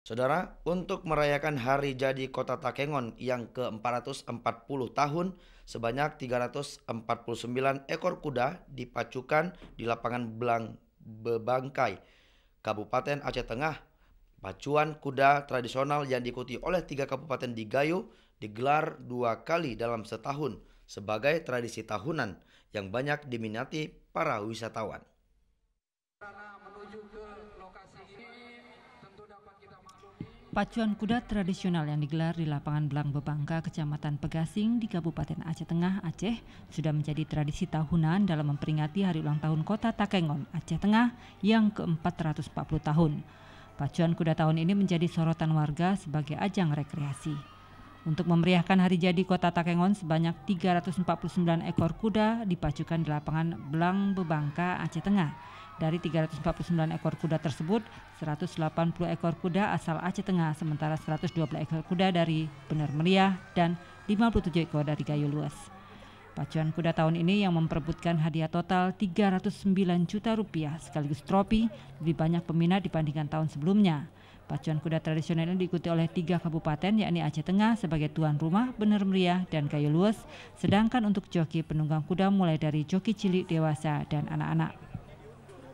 Saudara, untuk merayakan hari jadi Kota Takengon yang ke-440 tahun, sebanyak 349 ekor kuda dipacukan di lapangan Belang Bebangkai, Kabupaten Aceh Tengah. Pacuan kuda tradisional yang diikuti oleh tiga kabupaten di Gayo digelar dua kali dalam setahun sebagai tradisi tahunan yang banyak diminati para wisatawan. Pacuan kuda tradisional yang digelar di lapangan Belang Bebangka, Kecamatan Pegasing di Kabupaten Aceh Tengah, Aceh, sudah menjadi tradisi tahunan dalam memperingati hari ulang tahun kota Takengon, Aceh Tengah yang ke-440 tahun. Pacuan kuda tahun ini menjadi sorotan warga sebagai ajang rekreasi. Untuk memeriahkan hari jadi kota Takengon, sebanyak 349 ekor kuda dipacukan di lapangan Belang Bebangka, Aceh Tengah dari 349 ekor kuda tersebut, 180 ekor kuda asal Aceh Tengah, sementara 120 ekor kuda dari Benar Meriah dan 57 ekor dari Gayo Luas. Pacuan kuda tahun ini yang memperebutkan hadiah total 309 juta rupiah sekaligus trofi lebih banyak peminat dibandingkan tahun sebelumnya. Pacuan kuda tradisional ini diikuti oleh tiga kabupaten yakni Aceh Tengah sebagai tuan rumah, Bener Meriah, dan Gayo Luas. Sedangkan untuk joki penunggang kuda mulai dari joki cilik, dewasa, dan anak-anak.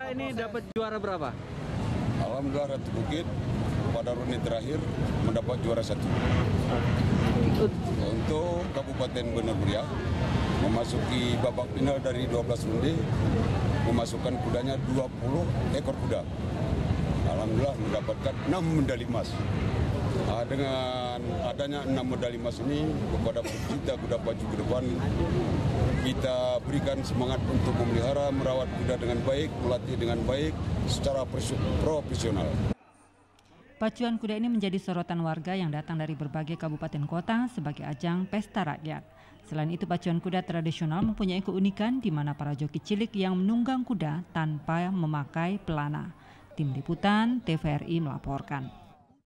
Ini dapat juara berapa? Alhamdulillah Ratu Bukit pada runit terakhir mendapat juara satu. Untuk Kabupaten Benar Meriah memasuki babak final dari 12 runde memasukkan kudanya 20 ekor kuda. Alhamdulillah mendapatkan 6 medali emas. Nah, dengan adanya 6 medali emas ini kepada pecinta kuda pacu ke depan kita berikan semangat untuk memelihara, merawat kuda dengan baik, melatih dengan baik secara profesional. Pacuan kuda ini menjadi sorotan warga yang datang dari berbagai kabupaten kota sebagai ajang pesta rakyat. Selain itu, pacuan kuda tradisional mempunyai keunikan di mana para joki cilik yang menunggang kuda tanpa memakai pelana. Tim Liputan TVRI melaporkan.